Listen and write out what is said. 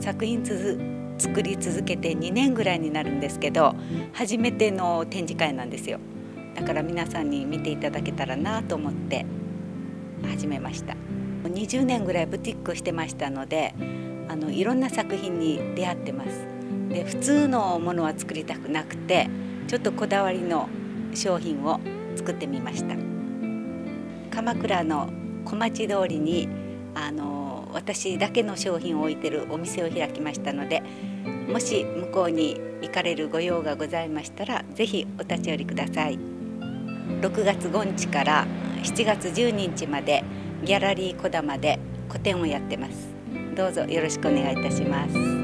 作品作り続けて2年ぐらいになるんですけど初めての展示会なんですよ。だから皆さんに見ていただけたらなと思って始めました。20年ぐらいブティックしてましたのであのいろんな作品に出会ってます。で普通のものは作りたくなくてちょっとこだわりの商品を作ってみました。鎌倉の小町通りにあの私だけの商品を置いてるお店を開きましたのでもし向こうに行かれるご用がございましたら是非お立ち寄りください。6月5日から7月12日までギャラリーこだまで個展をやってます。どうぞよろしくお願いいたします。